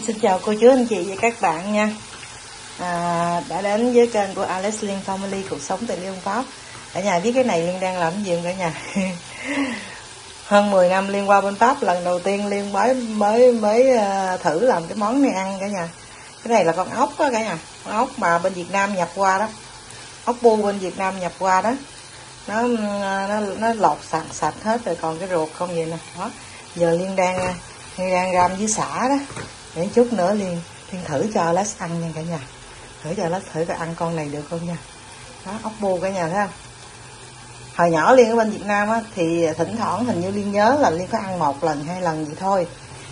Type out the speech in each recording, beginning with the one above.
Xin chào cô chú anh chị và các bạn nha. À, Đã đến với kênh của Alex Liên Family Cuộc sống tại Liên Pháp. Ở nhà biết cái này Liên đang làm gì không cả nhà? Hơn 10 năm Liên qua bên Pháp Lần đầu tiên Liên mới mới mới à, thử làm cái món này ăn cả nhà. Cái này là con ốc đó cả nhà Con ốc mà bên Việt Nam nhập qua đó. Ốc bu bên Việt Nam nhập qua đó. Nó nó nó lột sạch sạch hết rồi còn cái ruột không vậy nè. Đó giờ liên đang liên đang ram với xả đó để chút nữa liền liên thử cho Alex ăn nha cả nhà. Thử cho Alex thử coi ăn con này được không nha. Đó ốc bu cả nhà thấy không? Hồi nhỏ liên ở bên Việt Nam á, thì thỉnh thoảng hình như liên nhớ là liên có ăn một lần, hai lần gì thôi.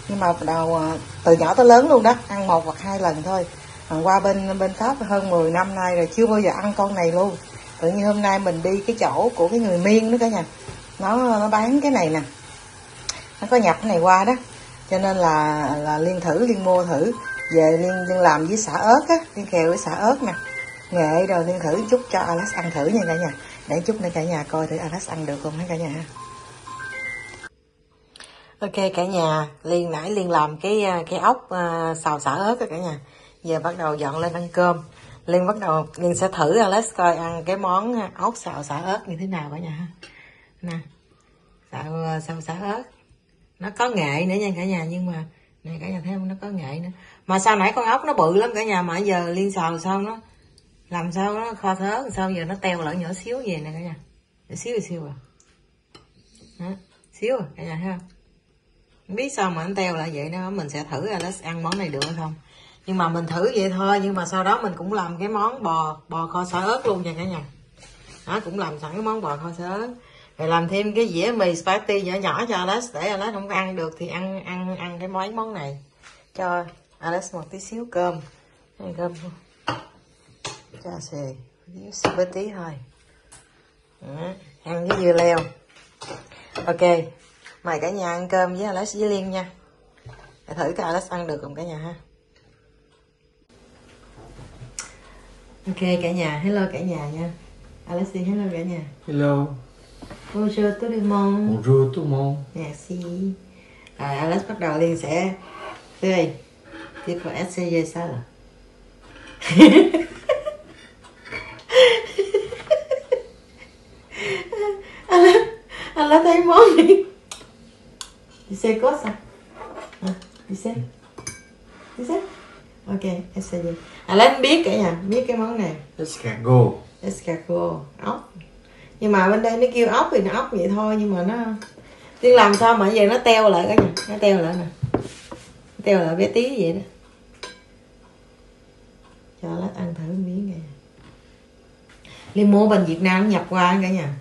Nhưng mà đầu ờ, từ nhỏ tới lớn luôn đó, ăn một hoặc hai lần thôi. Còn qua bên bên Pháp hơn 10 năm nay rồi chưa bao giờ ăn con này luôn. Tự nhiên hôm nay mình đi cái chỗ của cái người miên đó cả nhà. Nó nó bán cái này nè. Nó có nhập cái này qua đó cho nên là là liên thử liên mua thử. Về liên liên làm với xả ớt á liên kèo với xả ớt nè. Nghệ rồi liên thử chút cho Alex ăn thử nha cả nhà. Để chút nữa cả nhà coi thử Alex ăn được không hả cả nhà? Ok cả nhà liên nãy liên làm cái cái ốc uh, xào xả ớt đó cả nhà. Giờ bắt đầu dọn lên ăn cơm. Liên bắt đầu Liên sẽ thử Alex coi ăn cái món ốc xào xả ớt như thế nào cả nhà nè. Xào à, xào xả ớt nó có nghệ nữa nha cả nhà, nhưng mà này cả nhà thấy không? Nó có nghệ nữa. Mà sao nãy con ốc nó bự lắm cả nhà, mà giờ liên xào sao nó làm sao nó kho thớ sao giờ nó teo lại nhỏ xíu về nè cả nhà. Nhỏ xíu xíu à. Hả? xíu à cả nhà thấy không? Không biết sao mà nó teo lại vậy nó mình sẽ thử Alex ăn món này được hay không. Nhưng mà mình thử vậy thôi, nhưng mà sau đó mình cũng làm cái món bò bò kho xả ớt luôn nha cả nhà. Đó cũng làm sẵn cái món bò kho xả ớt rồi làm thêm cái dĩa mì spaghetti nhỏ nhỏ cho Alex để Alex không có ăn được thì ăn ăn ăn cái mấy món này cho Alex một tí xíu cơm. Ăn cơm cho xì spaghetti thôi. Đó. ăn cái dưa leo. Ok mời cả nhà ăn cơm với Alex với Liên nha. Để thử cái Alex ăn được không cả nhà ha. Ok cả nhà, hello cả nhà nha. Alexi hello cả nhà. Hello. Bonjour tout le monde. Bonjour tout le monde. Merci. À, Alex bắt đầu liền sẽ Tươi Tiếp vào SCG sao là Alex Alex thấy món này Tu sais quoi ça? À, Tu sais? Tu sais? Ok, SCG Alex biết cả nhà, biết cái món này Escargot. Escargot. Ốc nhưng mà bên đây nó kêu ốc thì nó ốc vậy thôi, nhưng mà nó tiên làm sao mà giờ nó teo lại cả nhà, nó teo lại nè. Teo lại bé tí vậy đó. Cho lát ăn thử miếng này. Liên mua bên việt nam nhập qua cả nhà.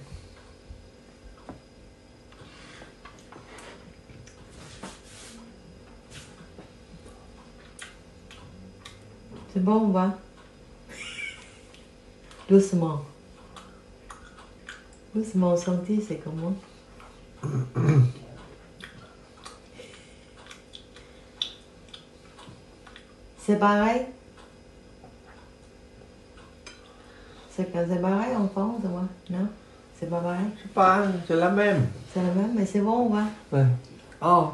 C'est bon ou pas Doucement. Doucement senti, c'est comment C'est pareil. C'est pareil en France, quoi Non? C'est pas pareil? C'est pas, c'est la même. C'est la même, mais c'est bon pas Ouais. Ồ, oh,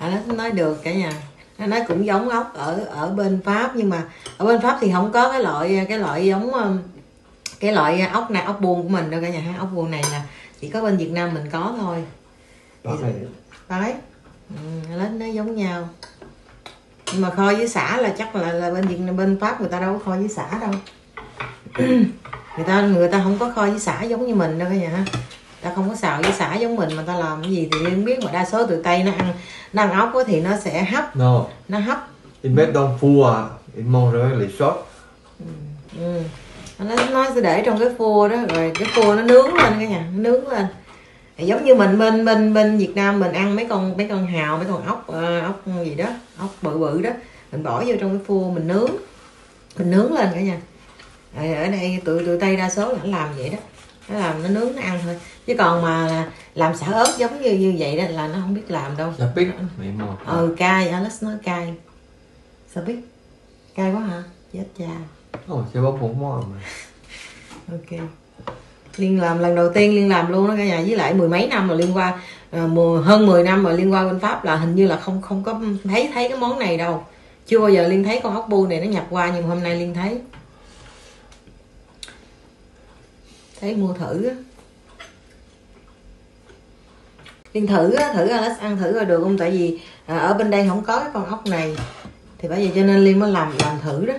nói nói được cả nhà. Nó nói cũng giống ốc ở ở bên pháp nhưng mà ở bên pháp thì không có cái loại cái loại giống um, cái loại ốc này ốc buông của mình đâu cả nhà ha. Ốc buông này là chỉ có bên việt nam mình có thôi. Pareil. đấy. Ừ, lớn nó giống nhau. Nhưng mà kho với xả là chắc là là bên việt nam bên pháp người ta đâu có kho với xả đâu. Người ta người ta không có kho với xả giống như mình đâu cả nhà ha. Ta không có xào với xả giống mình mà ta làm cái gì thì liên biết mà đa số từ tây nó ăn nó ăn ốc thì nó sẽ hấp. Non, nó hấp. Mettent dans le four, à, ils mangent avec les sauces. Nó nó sẽ để trong cái phô đó rồi cái phô nó nướng lên cả nhà nó nướng lên. Giống như mình bên bên bên Việt Nam mình ăn mấy con mấy con hào mấy con ốc ờ, ốc gì đó ốc bự bự đó mình bỏ vô trong cái phô mình nướng mình nướng lên cả nhà. Ở ở đây tụi tụi tây đa số là làm vậy đó. Nó làm nó nướng nó ăn thôi. Chứ còn mà làm xả ớt giống như như vậy đó là nó không biết làm đâu. Mais ils mangent pas. ừ cay Alex nói cay. Sao biết? Cay quá hả? Chết cha Non, c'est bốc pour moi. Ok. Liên làm lần đầu tiên liên làm luôn đó cả nhà với lại mười mấy năm rồi liên qua ờ, uh, mùa, hơn 10 năm rồi liên qua bên pháp là hình như là không không có thấy thấy cái món này đâu. Chưa bao giờ liên thấy con ốc bu này nó nhập qua nhưng hôm nay liên thấy. Thấy mua thử á. Liên thử á thử Alex ăn thử rồi được không? Tại vì à, ở bên đây không có cái con ốc này. Thì bởi vậy cho nên liên mới làm làm thử đó.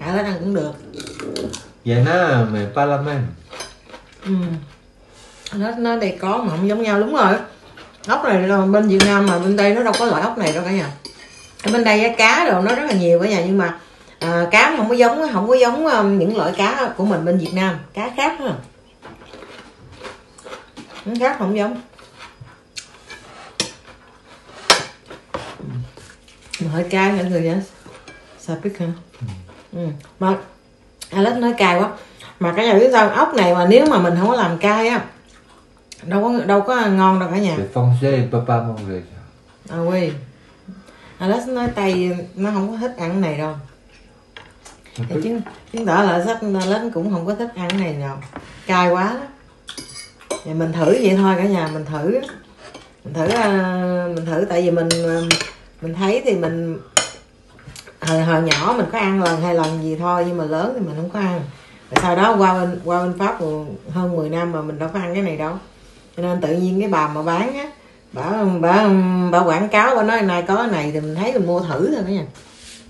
Alex ăn cũng được. Et pas la même. ừ. nó nó đây có mà không giống nhau đúng rồi. Ốc này là bên Việt Nam mà bên đây nó đâu có loại ốc này đâu cả nhà. Ở bên đây cá đồ nó rất là nhiều cả nhà nhưng mà à, cá không có giống không có giống um, những loại cá của mình bên Việt Nam. Cá khác ha nó khác không giống. Mà hơi cay hả người nhá. Sapik hả ừ. mà Alex nói cay quá. Mà cái nhà biết sao ốc này mà nếu mà mình không có làm cay á đâu có đâu có ngon đâu cả nhà. Il peut pas manger ça. à quê Alex nói tay nó không có thích ăn cái này đâu. Thì chứng chứng tỏ là sách Alex cũng không có thích ăn cái này nào cay quá đó. Thì mình thử vậy thôi cả nhà mình thử mình thử à, mình thử tại vì mình à, mình thấy thì mình hồi, hồi nhỏ mình có ăn lần hai lần gì thôi nhưng mà lớn thì mình không có ăn. Sau đó qua bên qua bên pháp hơn 10 năm mà mình đâu có ăn cái này đâu. Cho nên tự nhiên cái bà mà bán á bà bà bà quảng cáo bà nói nay có cái này thì mình thấy mình mua thử thôi cả nhà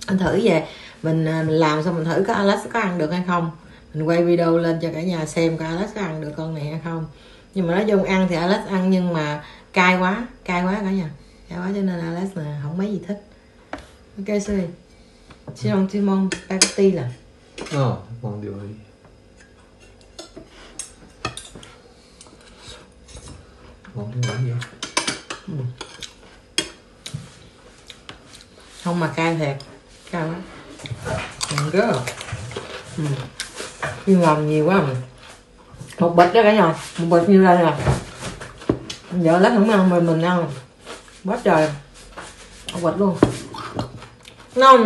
anh thử về mình à, mình làm xong mình thử có Alex có ăn được hay không. Mình quay video lên cho cả nhà xem coi Alex có ăn được con này hay không. Nhưng mà nói chung ăn thì Alex ăn nhưng mà cay quá cay quá cả nhà cay quá cho nên Alex là không mấy gì thích. Ok sorry Simon Simon spaghetti là Non, bon du riz. Bon du riz. không mà cay thiệt cay quá ừ, rất là ừ. nhưng làm nhiều quá mà. một bịch đó cả nhà. Một bịch như đây nè. Vợ lát không ăn mà mình ăn. Quá trời. Một bịch luôn. Nó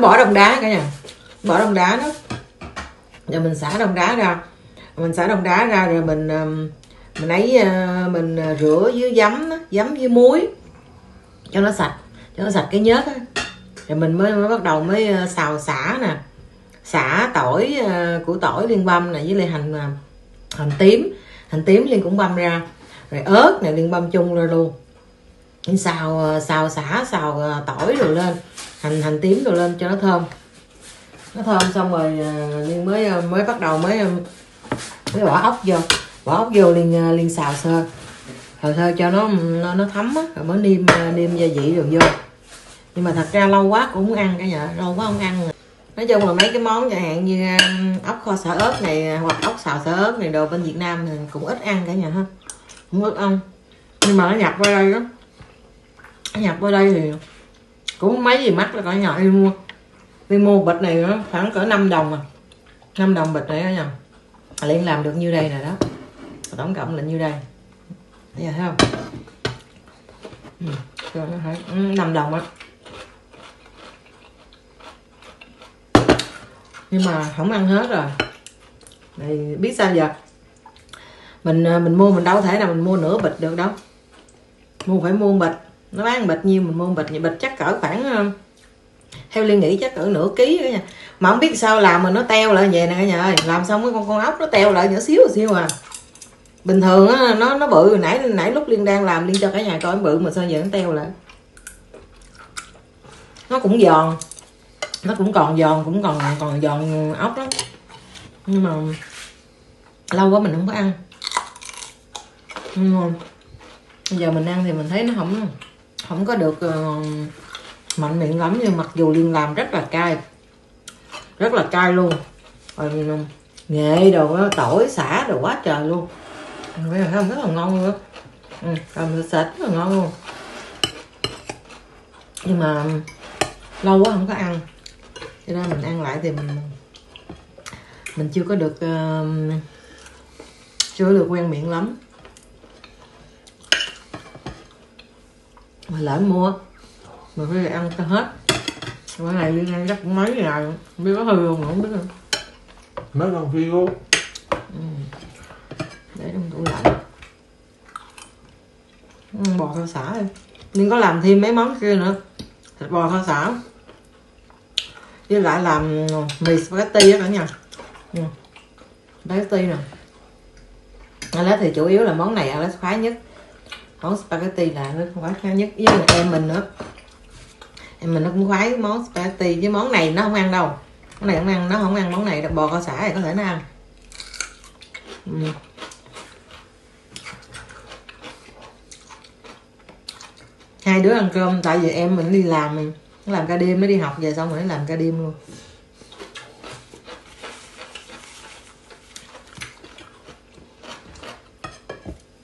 bỏ đông đá cả nhà. Bỏ đông đá đó. Rồi mình xả đông đá ra. Mình xả đông đá ra rồi mình um, mình ấy ờ, mình ờ, rửa với giấm giấm với muối. Cho nó sạch cho nó sạch cái nhớt á. Rồi mình mới, mới bắt đầu mới ờ, xào xả nè. Xả tỏi củ tỏi liên băm này với lại hành hành tím. Hành tím liên cũng băm ra. Rồi ớt này liên băm chung ra luôn. Xào xào xả xào tỏi rồi lên hành hành tím rồi lên cho nó thơm. Nó thơm xong rồi à, liên mới à, mới bắt đầu mới à, mới bỏ ốc vô. Bỏ ốc vô liền liền xào sơ. Rồi sơ cho nó nó, nó thấm á rồi mới niêm niêm gia vị rồi vô. Nhưng mà thật ra lâu quá cũng không ăn cả nhà lâu quá không ăn. Nói chung là mấy cái món chẳng hạn như ốc kho xả ớt này hoặc ốc xào xả ớt này đồ bên Việt Nam thì cũng ít ăn cả nhà ha. Cũng ít ăn. Nhưng mà nó nhập qua đây đó nó nhập qua đây thì cũng mấy gì mắc là cả nhà đi mua. Đi mua bịch này nó khoảng cỡ 5 đồng à. 5 đồng bịch này cả nhà Liên làm được như đây nè đó. Tổng cộng là như đây? Thấy giờ thấy không? Ừ, cho nó phải ừ, năm 5 đồng á. Nhưng mà không ăn hết rồi. Này biết sao giờ? Mình à, mình mua mình đâu thể nào mình mua nửa bịch được đâu. Mua phải mua bịch nó bán bịch nhiêu mình mua bịch vậy, bịch chắc cỡ khoảng ờ, theo liên nghĩ chắc cỡ nửa ký đó nha. Mà không biết sao làm mà nó teo lại về nè cả nhà ơi. Làm xong cái con con ốc nó teo lại nhỏ xíu xíu à. Bình thường á, nó nó bự. Nãy nãy lúc liên đang làm, liên cho cả nhà coi bự mà sao giờ nó teo lại. Nó cũng giòn. Nó cũng còn giòn, cũng còn còn giòn ốc lắm. Nhưng mà lâu quá mình không có ăn. Nhưng mà giờ mình ăn thì mình thấy nó không không có được uh, mạnh miệng lắm nhưng mặc dù liên làm rất là cay rất là cay luôn. Rồi ừ, nghệ đồ tỏi xả đồ quá trời luôn. Bây giờ thấy không rất là ngon luôn á. Ừ, thịt sệt rất là ngon luôn. Nhưng mà ừ, lâu quá không có ăn. Cho nên mình ăn lại thì mình mình chưa có được uh, chưa có được quen miệng lắm. Mà lỡ mua. Mà phải ăn cho hết. Bữa này liên ăn chắc mấy ngày không biết có hư không không biết nữa. Mets dans le frigo. để trong tủ lạnh. Ừ, bò theo xả đi. Liên có làm thêm mấy món kia nữa. Thịt bò kho xả. Với lại làm mì spaghetti á cả nhà. Ừ. spaghetti nè. Alex thì chủ yếu là món này Alex khoái nhất món spaghetti là nó khoái khá nhất. Với em mình nữa. Em mình nó cũng khoái món spaghetti. Với món này nó không ăn đâu. Món này không ăn, nó không ăn món này bò kho xả thì có thể nó ăn. Uhm. hai đứa ăn cơm, tại vì em mình đi làm mình làm ca đêm, mới đi học về xong rồi nó làm ca đêm luôn.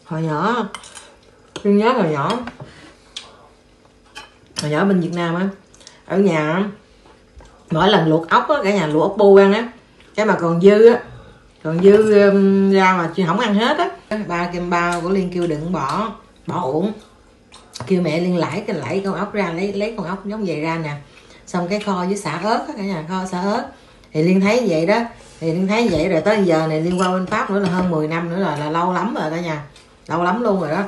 Hồi nhỏ tôi nhớ hồi nhỏ. Hồi nhỏ bên Việt Nam á ở nhà mỗi lần luộc ốc á cả nhà luộc ốc bu ăn á. Cái mà còn dư á còn dư um, ra mà chị không ăn hết á. Ba kem bao của liên kêu đừng bỏ bỏ uổng kêu mẹ liên lãi cái lãi con ốc ra lấy lấy con ốc giống vậy ra nè. Xong cái kho với xả ớt á cả nhà kho xả ớt. Thì liên thấy vậy đó thì liên thấy vậy rồi tới giờ này liên qua bên pháp nữa là hơn 10 năm nữa rồi là lâu lắm rồi cả nhà. Lâu lắm luôn rồi đó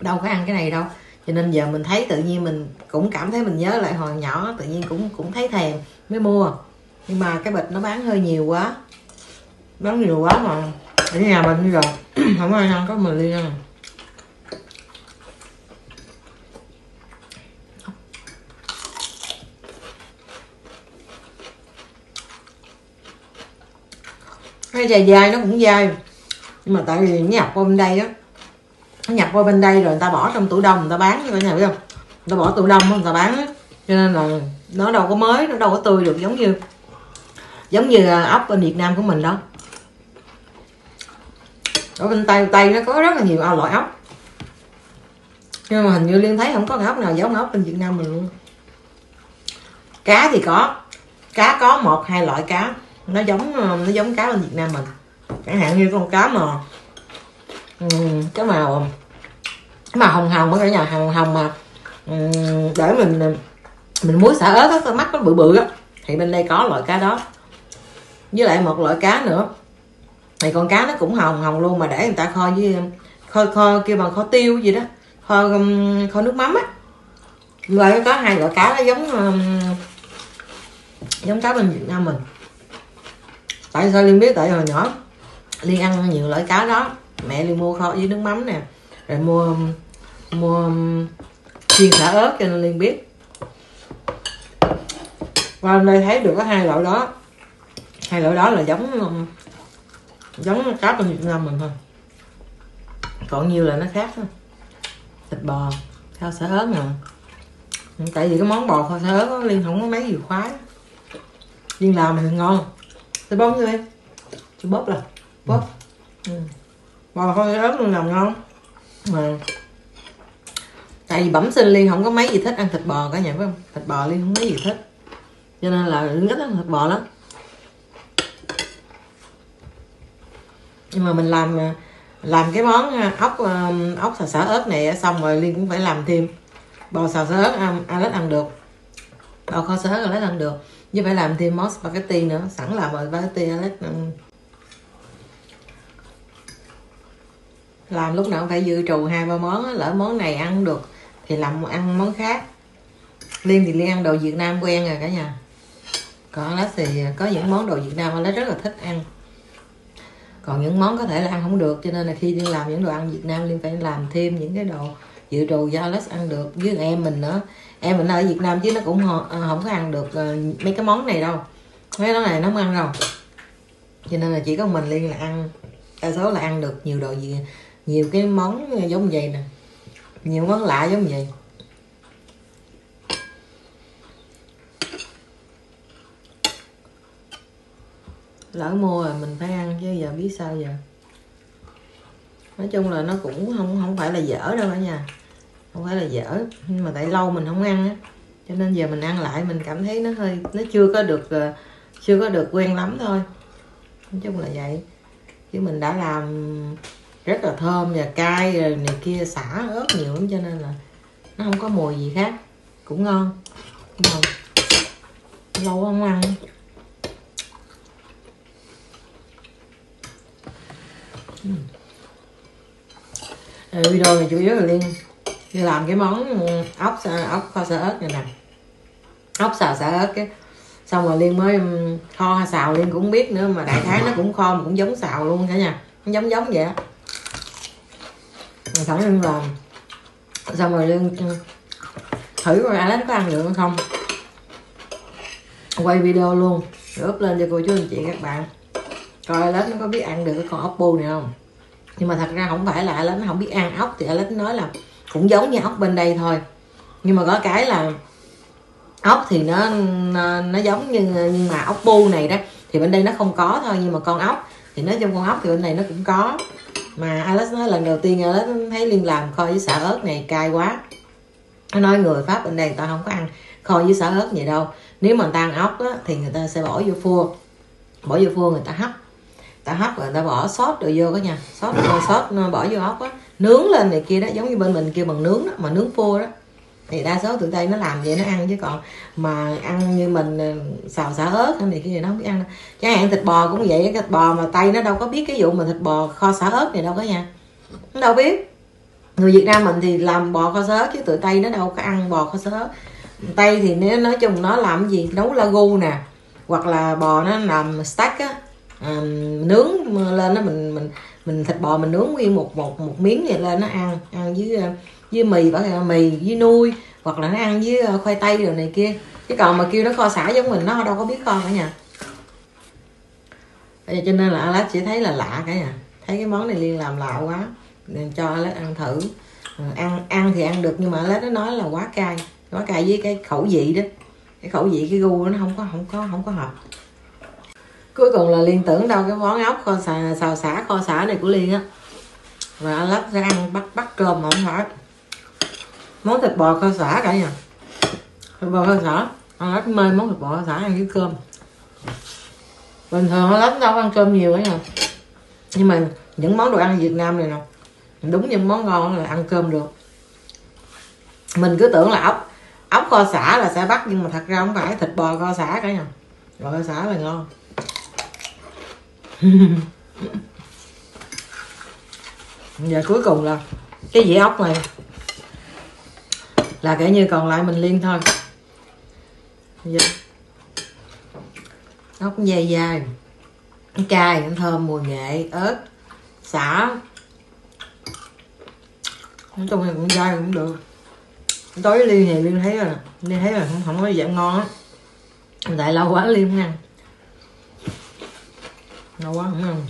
đâu có ăn cái này đâu. Cho nên giờ mình thấy tự nhiên mình cũng cảm thấy mình nhớ lại hồi nhỏ, tự nhiên cũng cũng thấy thèm, mới mua. Nhưng mà cái bịch nó bán hơi nhiều quá. Bán nhiều quá mà. Ở nhà mình bây giờ, không ai ăn, có mình liên ăn. Cái dài dài nó cũng dài nhưng mà tại vì nhập qua bên đây á nó nhập qua bên đây rồi người ta bỏ trong tủ đông, người ta bán cả nhà biết không? Người ta bỏ tủ đông người ta bán á. Cho nên là nó đâu có mới, nó đâu có tươi được, giống như giống như à, ốc bên Việt Nam của mình đó. Ở bên Tây Tây nó có rất là nhiều loại ốc. Nhưng mà hình như liên thấy không có ốc nào giống ốc bên Việt Nam mình luôn. Cá thì có, cá có một, hai loại cá. Nó giống nó giống cá bên Việt Nam mình. Chẳng hạn như con cá mà Ừ, cái màu cái màu hồng hồng ở cả nhà, hồng hồng mà. Ừ, để mình mình muối xả ớt á mắt nó bự bự á, thì bên đây có loại cá đó. Với lại một loại cá nữa. Thì con cá nó cũng hồng hồng luôn mà để người ta kho với, kho kho kêu bằng kho tiêu gì đó, kho um, kho nước mắm á. Loại có hai loại cá nó giống um, giống cá bên Việt Nam mình. Tại sao liên biết? Tại hồi nhỏ liên ăn nhiều loại cá đó mẹ liên mua kho với nước mắm nè. Rồi mua mua chiên xả ớt cho nên liên biết. Qua hôm nay thấy được có hai loại đó. Hai loại đó là giống giống cá bên Việt Nam mình thôi. Còn nhiều là nó khác thôi. Thịt bò kho xả ớt nè. Tại vì cái món bò kho xả ớt đó, liên không có mấy gì khoái. Liên làm thì ngon. Tôi bóp như em? Tôi bóp là bóp. Ừ bò kho ớt luôn làm ngon mà. Tại vì bẩm sinh liên không có mấy gì thích ăn thịt bò cả nhà, phải không? Thịt bò liên không mấy gì thích. Cho nên là liên thích ăn thịt bò lắm. Nhưng mà mình làm làm cái món, ốc um, ốc xào xả ớt này xong rồi liên cũng phải làm thêm. Bò xào xả ớt ăn Alex ăn được. Bò kho xả ớt Alex ăn được. Chứ phải làm thêm món spaghetti nữa. Sẵn làm rồi spaghetti Alex làm lúc nào cũng phải dự trù hai, ba món lỡ món này ăn được thì làm ăn món khác. Liên thì liên ăn đồ việt nam quen rồi cả nhà. Còn lát thì có những món đồ việt nam nó rất là thích ăn. Còn những món có thể là ăn không được, cho nên là khi liên làm những đồ ăn việt nam liên phải làm thêm những cái đồ dự trù cho lát ăn được. Với em mình nữa. Em mình ở việt nam chứ nó cũng ờ, không có ăn được ờ, mấy cái món này đâu. Mấy món này nó không ăn đâu. Cho nên là chỉ có mình liên là ăn, đa số là ăn được nhiều đồ gì nhiều cái món giống vậy nè. Nhiều món lạ giống vậy. Lỡ mua rồi mình phải ăn chứ giờ biết sao giờ. Nói chung là nó cũng không không phải là dở đâu cả nhà. Không phải là dở, nhưng mà tại lâu mình không ăn á. Cho nên giờ mình ăn lại mình cảm thấy nó hơi, nó chưa có được ờ, chưa có được quen lắm thôi. Nói chung là vậy. Chứ mình đã làm rất là thơm và cay rồi này kia, xả ớt nhiều lắm, cho nên là nó không có mùi gì khác. Cũng ngon. Lâu không ăn. Ừ. video này chủ yếu là liên làm cái món ốc ốc kho sơ ớt này nè. Ốc xào xả ớt cái. Xong rồi liên mới ừ, kho xào liên cũng biết nữa, mà đại khái nó cũng kho mà cũng giống xào luôn cả nhà. Nó giống giống vậy á rồi thẳng lưng làm xong rồi lưng ừ, thử coi Alex có ăn được hay không. Quay video luôn. Rồi up lên cho cô chú anh chị các bạn. Coi Alex nó có biết ăn được cái con ốc bu này không? Nhưng mà thật ra không phải là Alex nó không biết ăn ốc thì Alex nói là cũng giống như ốc bên đây thôi. Nhưng mà có cái là ốc thì nó nó, nó giống như nhưng mà ốc bu này đó thì bên đây nó không có thôi nhưng mà con ốc thì nói trong con ốc thì bên này nó cũng có mà Alex nói lần đầu tiên Alex thấy liên làm kho với xả ớt này cay quá. Nó nói người pháp bên đây người ta không có ăn kho với xả ớt vậy đâu. Nếu mà người ta ăn ốc á, thì người ta sẽ bỏ vô phua. Bỏ vô phua người ta hấp. Ta hấp rồi ta bỏ sốt rồi vô đó nha. Sốt sốt bỏ vô ốc á. Nướng lên này kia đó giống như bên mình kêu bằng nướng đó mà nướng phô đó thì đa số tụi tây nó làm vậy nó ăn chứ còn mà ăn như mình ờ, xào xả ớt hay này kia nó không biết ăn. Chẳng hạn thịt bò cũng vậy thịt bò mà tây nó đâu có biết cái vụ mà thịt bò kho xả ớt này đâu có nha. Nó đâu biết. Người việt nam mình thì làm bò kho xả ớt chứ tụi tây nó đâu có ăn bò kho xả ớt. Tây thì nếu nói chung nó làm cái gì nấu lagu nè hoặc là bò nó làm stack á à, nướng lên nó mình mình mình thịt bò mình nướng nguyên một một một miếng vậy lên nó ăn ăn với ờ, với mì bảo là mì với nuôi hoặc là nó ăn với ờ, khoai tây rồi này kia. Chứ còn mà kêu nó kho xả giống mình nó đâu có biết kho cả nhà. Bây giờ cho nên là Alex chỉ thấy là lạ cả nhà. Thấy cái món này liên làm lạ quá nên cho Alex ăn thử. Ờ, ăn ăn thì ăn được nhưng mà Alex nó nói là quá cay. Quá cay với cái khẩu vị đó. Cái khẩu vị cái gu nó không có không có không có hợp. Cuối cùng là liên tưởng đâu cái món ốc kho xà, xào xả kho xả này của liên á. Và Alex ra ăn bắt bắt cơm mà không phải món thịt bò kho xả cả nhà. Thịt bò kho xả ăn rất mê món thịt bò kho xả ăn với cơm. Bình thường nó lắm, đâu ăn cơm nhiều ấy nha nhưng mà những món đồ ăn Việt Nam này nè, đúng những món ngon là ăn cơm được. Mình cứ tưởng là ốc ốc kho xả là sẽ bắt, nhưng mà thật ra không phải. Thịt bò kho xả cả nhà. Bò kho xả là ngon. Giờ cuối cùng là cái dĩa ốc này là kể như còn lại mình liên thôi. Giờ. Ốc dài dài, cay thơm mùi nghệ ớt xả. Nói chung là cũng dai cũng được. Tối liên thì liên thấy là liên thấy là không, không có dạng ngon á. Tại lâu quá liên không ăn. Lâu quá không ăn.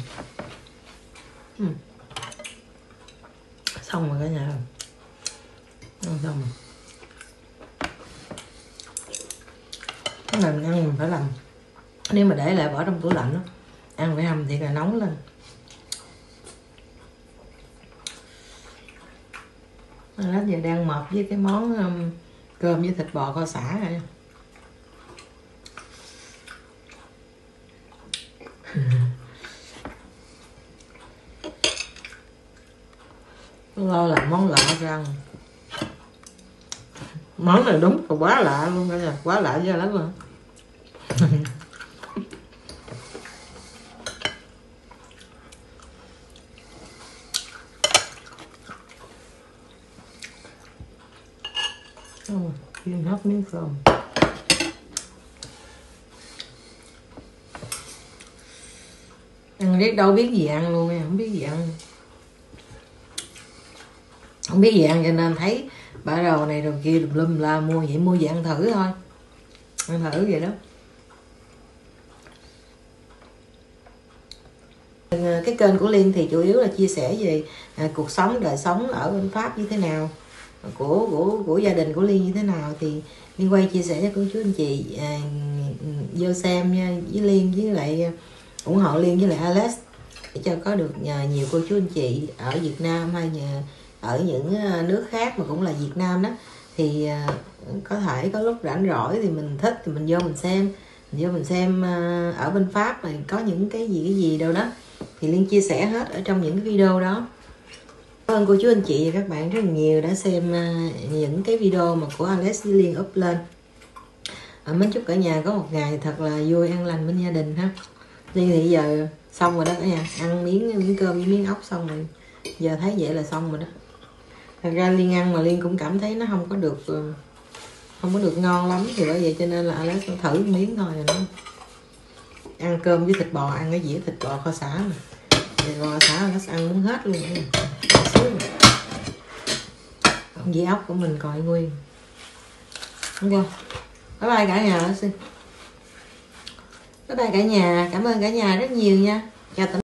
Ừ. Xong rồi cả nhà. Ăn xong. rồi cái này mình ăn mình phải làm. Nếu mà để lại bỏ trong tủ lạnh đó, ăn phải hầm thì là nóng lên. Lát giờ đang mập với cái món um, cơm với thịt bò kho xả rồi lo là món lạ răng món này đúng là quá lạ luôn cả nhà quá lạ cho lắm rồi Oh, you hấp miếng cơm ăn riết đâu biết gì ăn luôn nha không biết gì ăn. Không biết gì ăn cho nên thấy bả đầu này đầu kia lùm lum la mua vậy mua về ăn thử thôi. Ăn thử vậy đó. Vâng, à, cái kênh của liên thì chủ yếu là chia sẻ về à, cuộc sống đời sống ở bên pháp như thế nào của của của gia đình của liên như thế nào. Thì liên quay chia sẻ cho cô chú anh chị à, vô xem nha với liên với lại à, ủng hộ liên với lại alex để cho có được nhờ nhiều cô chú anh chị ở việt nam hay nhờ ở những nước khác mà cũng là Việt Nam đó. Thì có thể có lúc rảnh rỗi thì mình thích thì mình vô mình xem. Mình vô mình xem ở bên Pháp này có những cái gì cái gì đâu đó thì Liên chia sẻ hết ở trong những cái video đó. Cảm ơn cô chú anh chị và các bạn rất là nhiều đã xem à, những cái video mà của Alex với Liên up lên. À, Mến chúc cả nhà có một ngày thật là vui an lành bên gia đình ha. Liên thì giờ xong rồi đó cả nhà. Ăn miếng miếng cơm với miếng ốc xong rồi. Giờ thấy vậy là xong rồi đó. Thật ra liên ăn mà liên cũng cảm thấy nó không có được ừ, không có được ngon lắm thì bởi vậy cho nên là Alex thử miếng thôi rồi nó ăn cơm với thịt bò, ăn cái dĩa thịt bò kho xả mà. Thịt bò kho xả nó ăn muốn hết luôn. Mà. Còn dĩa ốc của mình còn nguyên. Đúng không? Bye bye cả nhà, xin. Bye bye cả nhà, cảm ơn cả nhà rất nhiều nha. Chào tạm